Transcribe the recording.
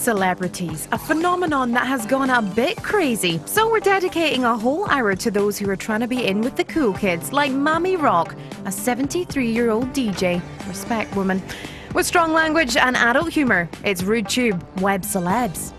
celebrities, a phenomenon that has gone a bit crazy. So we're dedicating a whole hour to those who are trying to be in with the cool kids, like Mamy Rock, a 73 year old DJ. Respect, woman. With strong language and adult humour, it's Rude Tube Web Celebs.